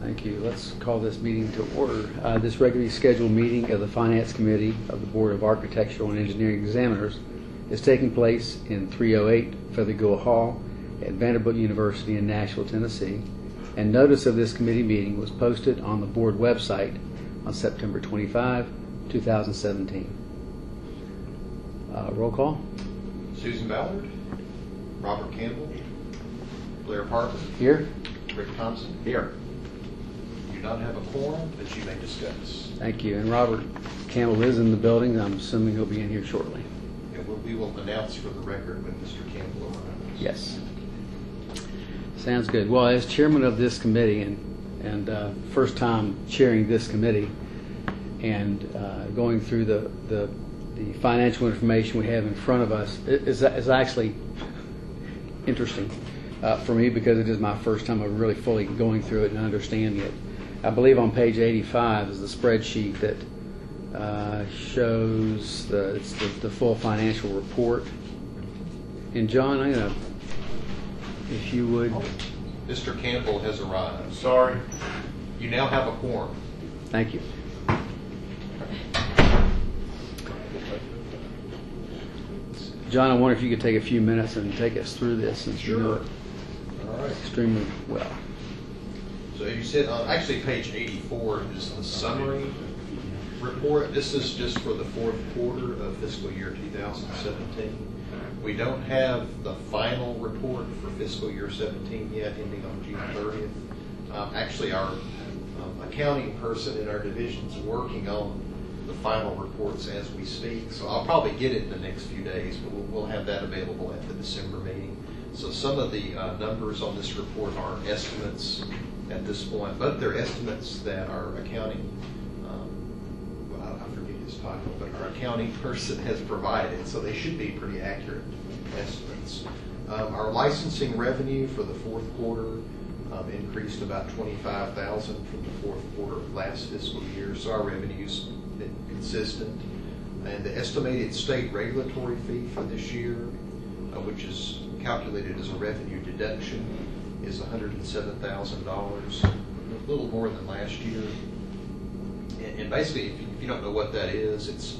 Thank you. Let's call this meeting to order. Uh, This regularly scheduled meeting of the Finance Committee of the Board of Architectural and Engineering Examiners is taking place in 308 Featheringill Hall at Vanderbilt University in Nashville, Tennessee. And notice of this committee meeting was posted on the board website on September 25, 2017. Uh, Roll call? Susan Ballard, Robert Campbell, Blair Parker, Here? Rick Thompson. Here. You do not have a quorum that you may discuss. Thank you. And Robert Campbell is in the building. I'm assuming he'll be in here shortly. And we- we will announce for the record when Mr. Campbell arrives. Yes. Sounds good. Well, as chairman of this committee and, and uh, first time chairing this committee and uh, going through the, the, the financial information we have in front of us is, is actually interesting uh, for me because it is my first time of really fully going through it and understanding it. I believe on page 85 is the spreadsheet that uh, shows the, it's the, the full financial report. And John, I'm gonna, if you would, Mr. Campbell has arrived. Sorry. You now have a quorum. thank you. John, I wonder if you could take a few minutes and take us through this since you know it All right. Extremely well. So you said, uh, actually, page 84 is the summary report. This is just for the fourth quarter of fiscal year 2017. We don't have the final report for fiscal year 17 yet, ending on June 30th. Um, Actually, our um, accounting person in our division's working on the final reports as we speak. So I'll probably get it in the next few days, but we'll, we'll have that available at the December meeting. So some of the uh, numbers on this report are estimates at this point, but they're estimates that our accounting, um, well, I forget his title, but our accounting person has provided, so they should be pretty accurate estimates. Um, Our licensing revenue for the fourth quarter um, increased about twenty-five thousand from the fourth quarter of last fiscal year, so our revenue's been consistent. And the estimated state regulatory fee for this year, uh, which is calculated as a revenue deduction, is hundred and seven thousand dollars, a little more than last year. And and basically, if you- if you don't know what that is, it's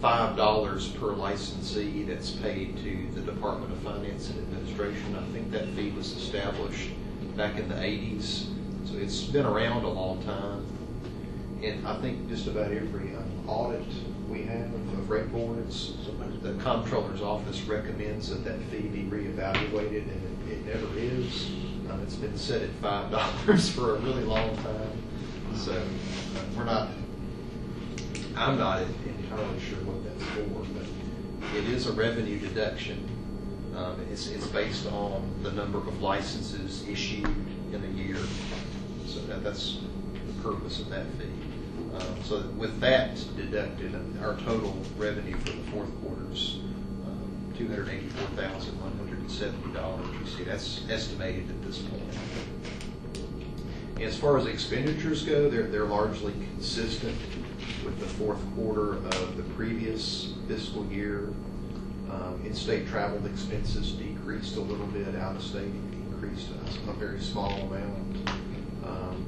five dollars per licensee that's paid to the Department of Finance and Administration. I think that fee was established back in the eighties, so it's been around a long time. And I think just about every um, audit we have of rate boards, the comptroller's office recommends that that fee be reevaluated, and it- it never is. Um, It's been set at five dollars for a really long time, so uh, we're not, I'm not entirely sure what that's for, but it is a revenue deduction. Um, It's, it's based on the number of licenses issued in a year, so that, that's the purpose of that fee. Um, So with that deducted, our total revenue for the fourth quarter is um, two hundred eighty-four thousand, one hundred and seventy dollars. You see, that's estimated at this point. As far as expenditures go, they're, they're largely consistent with the fourth quarter of the previous fiscal year. Um, In-state travel expenses decreased a little bit, out-of-state increased a, a very small amount. Um,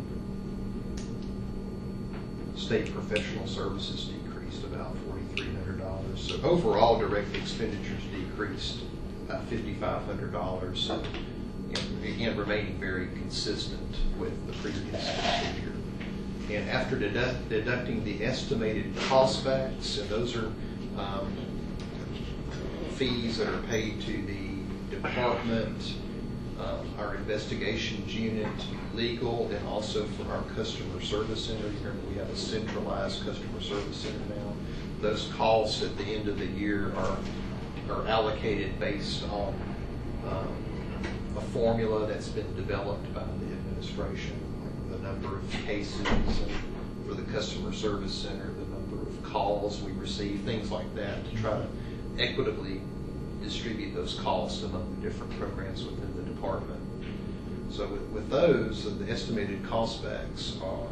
State professional services decreased about forty-three hundred dollars. So overall, direct expenditures decreased about fifty-five hundred dollars. So, again, remaining very consistent with the previous year. And after deduct- deducting the estimated cost backs, and those are um, fees that are paid to the department, um, our investigations unit, legal, and also for our customer service center. We have a centralized customer service center now. Those costs at the end of the year are, are allocated based on um, a formula that's been developed by the administration, the number of cases for the customer service center, the number of calls we receive, things like that, to try to equitably distribute those costs among the different programs within the department. So with, with those, the estimated cost backs are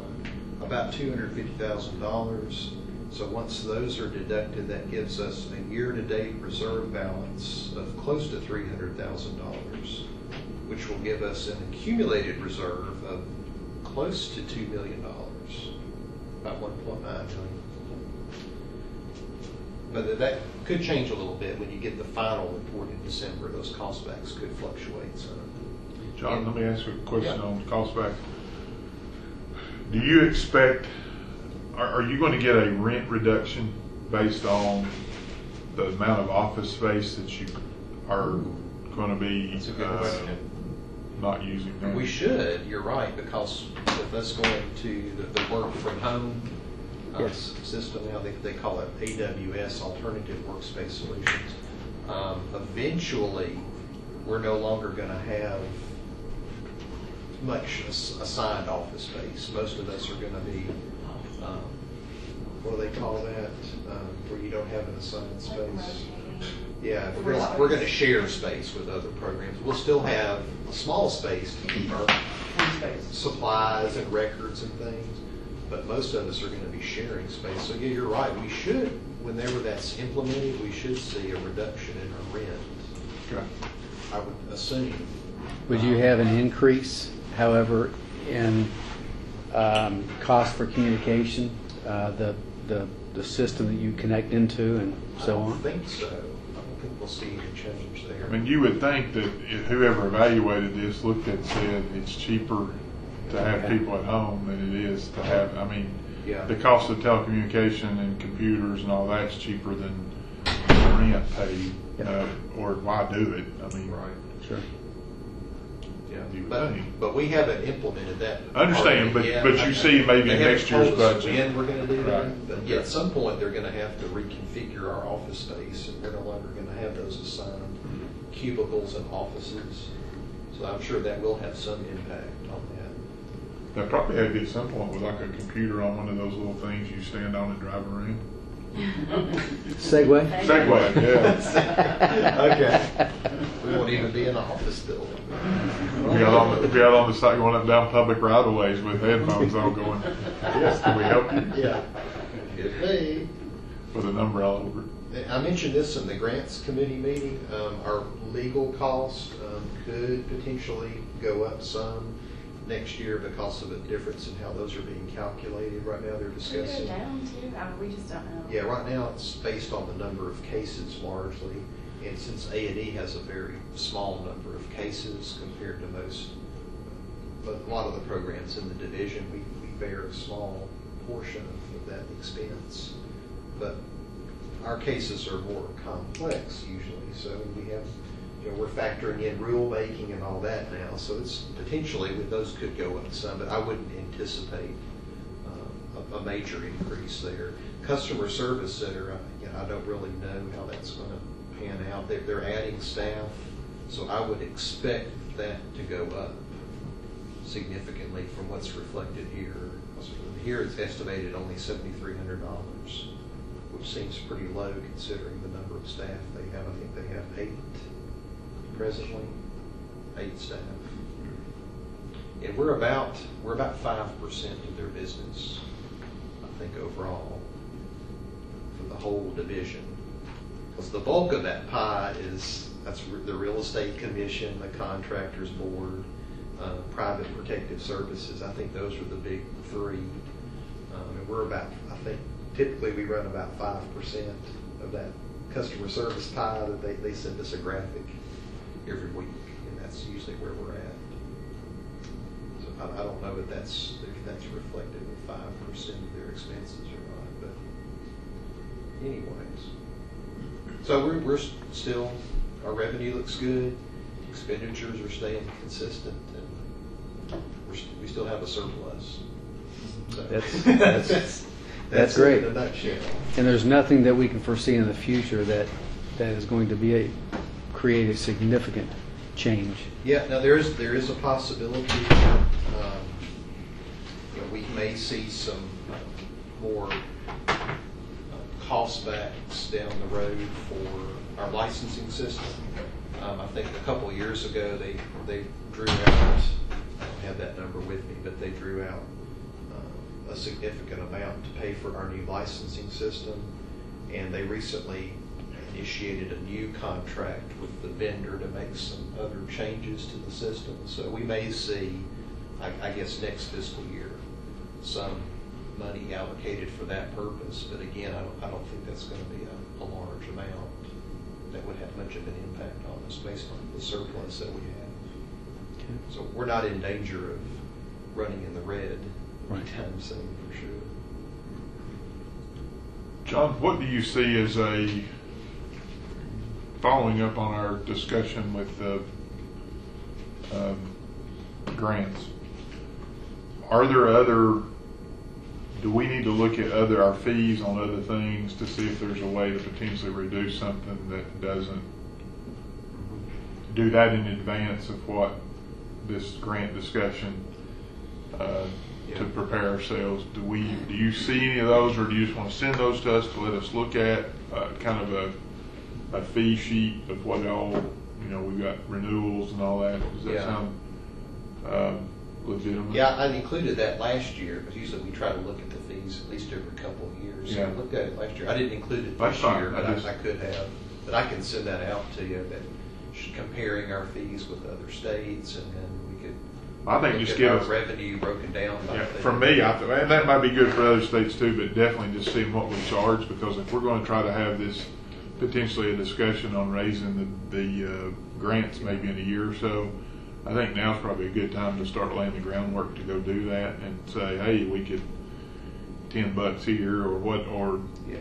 about two hundred fifty thousand dollars. So once those are deducted, that gives us a year-to-date reserve balance of close to three hundred thousand dollars, which will give us an accumulated reserve of close to $2 million, about 1.9 million. But that could change a little bit when you get the final report in December. Those cost backs could fluctuate some. John, let me ask you a question Yeah. on cost back. Do you expect, are, are you gonna get a rent reduction based on the amount of office space that you are gonna be, That's a good uh, not using there? We should, you're right, because with us going to the, the work from home Yes. system now, they, they call it AWS, Alternative Workspace Solutions. Um, eventually, we're no longer gonna have much assigned office space. Most of us are gonna be, um, what do they call that, um, where you don't have an assigned space? Yeah, we're we're gonna share space with other programs. We'll still have a small space to keep our supplies and records and things, but most of us are gonna be sharing space. So yeah, you're right, we should, whenever that's implemented, we should see a reduction in our rent, Okay. I would assume. Would you have an increase, however, in um, cost for communication, uh, the, the, the system that you connect into and so on? I don't on? think so. I don't think we'll see any change there. I mean, you would think that if whoever evaluated this looked at, said it's cheaper to have Okay. people at home than it is to have, I mean, Yeah. the cost of telecommunication and computers and all that's cheaper than rent paid, Yep. uh, or why do it? I mean, Right. Sure. Yeah, You but, but we haven't implemented that. I understand, part but- yet. but you I- see maybe they in next year's budget. When we're gonna do that, Right. but yeah, at some point, they're gonna have to reconfigure our office space, and we're no longer gonna have those assigned cubicles and offices. So I'm sure that will have some impact on that. That probably had to be at some point with like a computer on one of those little things you stand on and drive around. Segway? Segway, yeah. Okay. We won't even be in an office building. We got on, the- we got on the side going up down public right of ways with headphones on going, yes, can we help you? Yeah. If they, With an umbrella over. it. I mentioned this in the grants committee meeting, um, our legal costs, um, could potentially go up some next year because of a difference in how those are being calculated. Right now, they're discussing. go down too? I mean, we just don't know. Yeah, right now, it's based on the number of cases largely, and since A and E has a very small number of cases compared to most, but a lot of the programs in the division, we, we bear a small portion of, of that expense. But our cases are more complex usually, so we have, you know, we're factoring in rulemaking and all that now, so it's potentially, those could go up some, but I wouldn't anticipate uh, a, a major increase there. Customer service center, uh, you know, I don't really know how that's gonna pan out. They're, they're adding staff, so I would expect that to go up significantly from what's reflected here. Here it's estimated only seventy-three hundred dollars, which seems pretty low considering the number of staff they have. I think they have eight presently, eight staff. And we're about, we're about five percent of their business, I think overall, for the whole division. Because the bulk of that pie is, that's the real estate commission, the contractors board, uh, private protective services. I think those are the big three. Um, and we're about, I think typically we run about five percent of that customer service pie that they, they send us a graphic every week. And that's usually where we're at. So I, I don't know if that's, if that's reflected with five percent of their expenses or not, but anyways. So we're, we're still, our revenue looks good, expenditures are staying consistent, and we're, st- we still have a surplus. So- That's- that's- That's that's great. In a nutshell. And there's nothing that we can foresee in the future that, that is going to be a, create a significant change. Yeah, now there is, there is a possibility, um, you know, we may see some more uh, cost backs down the road for our licensing system. Um, I think a couple years ago, they, they drew out, I don't have that number with me, but they drew out uh, a significant amount to pay for our new licensing system. And they recently initiated a new contract with the vendor to make some other changes to the system. So we may see I, I guess, next fiscal year, some money allocated for that purpose. But again, I don't, I don't think that's gonna be a, a large amount that would have much of an impact on us based on the surplus that we have. Okay. So we're not in danger of running in the red Right. anytime soon, for sure. John, what do you see as a, following up on our discussion with the um, grants, are there other, do we need to look at other, our fees on other things to see if there's a way to potentially reduce something that doesn't do that in advance of what this grant discussion, uh, to prepare ourselves? Do we, do you see any of those, or do you just want to send those to us to let us look at, uh, kind of a, a fee sheet of what all, you know, we've got renewals and all that? Does that Yeah. sound, um, legitimate? Yeah, I included that last year, because usually we try to look at the fees at least every couple of years. So I Yeah. looked at it last year. I didn't include it That's this fine. year, I but just- I, I could have. But I can send that out to you, that sh- comparing our fees with other states, and then we could. I think look just at give our us- Revenue broken down by. Yeah, for me, I, th- and that might be good for other states too, but definitely just seeing what we charge, because if we're gonna try to have this, potentially a discussion on raising the, the, uh, grants maybe in a year or so, I think now's probably a good time to start laying the groundwork to go do that and say, hey, we could, ten bucks here, or what, or, Yeah,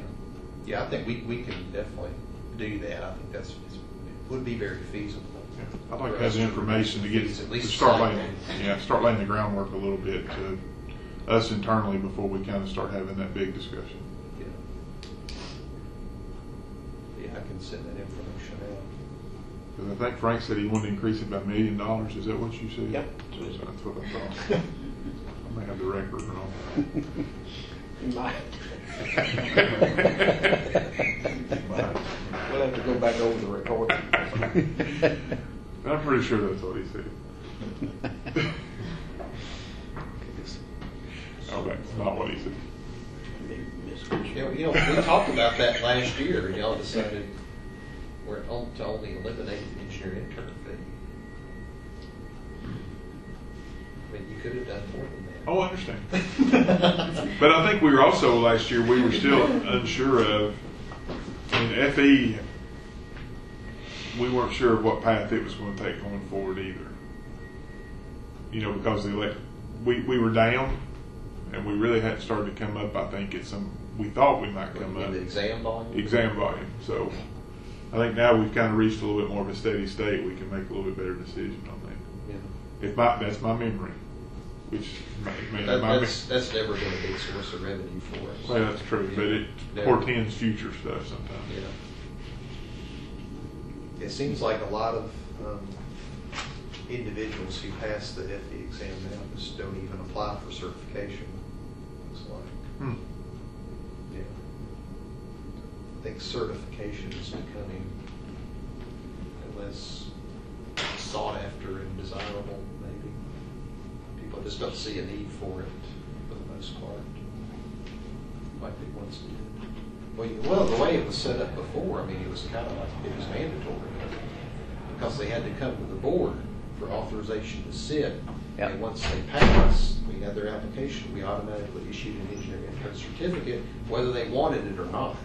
yeah, I think we, we can definitely do that. I think that's, it would be very feasible. I'd like to have the information to get, at to start laying, yeah, start laying the groundwork a little bit to us internally before we kinda start having that big discussion. Yeah. Yeah, I send that information out. Because I think Frank said he wanted to increase it by a million dollars, is that what you said? Yep. That's what I thought. I may have the record wrong. We'll have to go back over the recording. I'm pretty sure that's what he said. Oh, that's not what he said. You know, you know, we talked about that last year, and y'all decided we're to only eliminate the engineer intern fee. I mean, you could have done more than that. Oh, I understand. But I think we were also, last year, we were still unsure of, I mean, FE, we weren't sure of what path it was going to take going forward either. You know, because the elect, we, we were down, and we really hadn't started to come up, I think, at some, we thought we might come up. The exam volume? Exam volume, so I think now we've kind of reached a little bit more of a steady state, we can make a little bit better decision on that. Yeah. If my, that's my memory, which may, may, That, my, that's, that's never been a big source of revenue for us. well, that's true, but it Yeah. portends future stuff sometimes. Yeah. It seems like a lot of um, individuals who pass the FE exam now just don't even apply for certification. Looks like, Hmm. I think certification is becoming less sought after and desirable, maybe. People just don't see a need for it for the most part, like they once did. Well, you- well, the way it was set up before, I mean, it was kind of like, it was mandatory. Because they had to come to the board for authorization to sit. Yep. And once they passed, we had their application, we automatically issued an engineering certificate, whether they wanted it or not.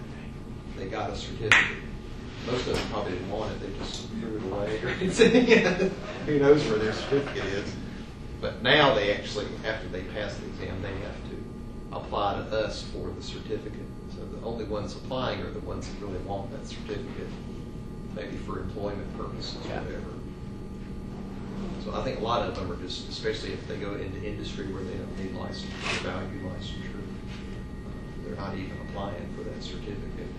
They got a certificate. Most of them probably didn't want it, they just threw it away or anything. Who knows where their certificate is? But now they actually, after they pass the exam, they have to apply to us for the certificate. So the only ones applying are the ones that really want that certificate, maybe for employment purposes or whatever. So I think a lot of them are just, especially if they go into industry where they don't need licensure, value licensure, not even applying for that certificate,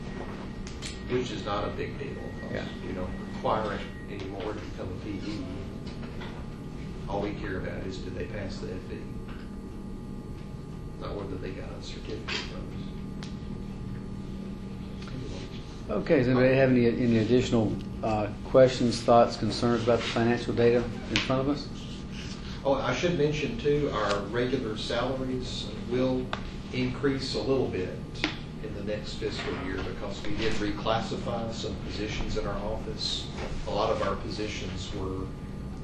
which is not a big deal. 'cause Yeah. You don't require it anymore to become a PE. All we care about is did they pass the FE? Not whether they got a certificate from us. Okay, does anybody have any, any additional uh, questions, thoughts, concerns about the financial data in front of us? Oh, I should mention too, our regular salaries will increase a little bit in the next fiscal year because we did reclassify some positions in our office. A lot of our positions were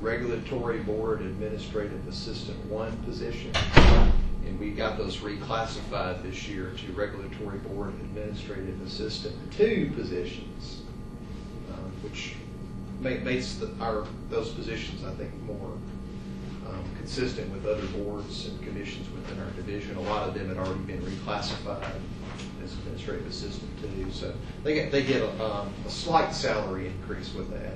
regulatory board administrative assistant one position. And we got those reclassified this year to regulatory board administrative assistant two positions, uh, which ma- makes the- our, those positions, I think, more um, consistent with other boards and commissions within our division. A lot of them had already been reclassified as administrative assistant two, so they get, they get a, um, a slight salary increase with that.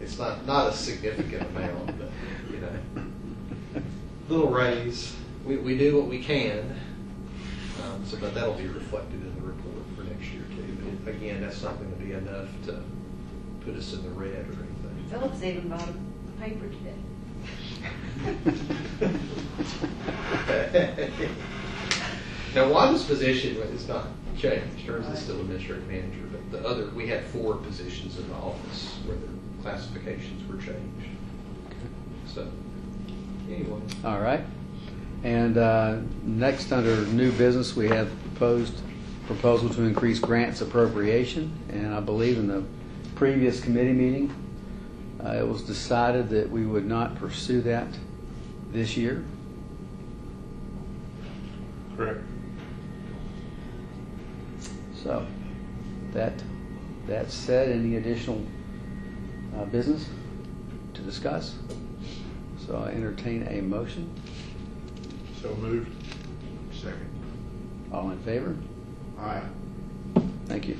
It's not, not a significant amount, but, you know, little raise. We, we do what we can, um, so, but that'll be reflected in the report for next year too. But again, that's not gonna be enough to put us in the red or anything. Phillips even bought a paper today. Now, Wanda's position is not changed, hers is still administrative manager, but the other, we had four positions in the office where the classifications were changed. So, anyway. All right. And uh, next, under new business, we have proposed, proposal to increase grants appropriation. And I believe in the previous committee meeting, uh, it was decided that we would not pursue that this year. Correct. So, that, that said, any additional uh, business to discuss? So I entertain a motion. So moved. Second. All in favor? Aye. Thank you.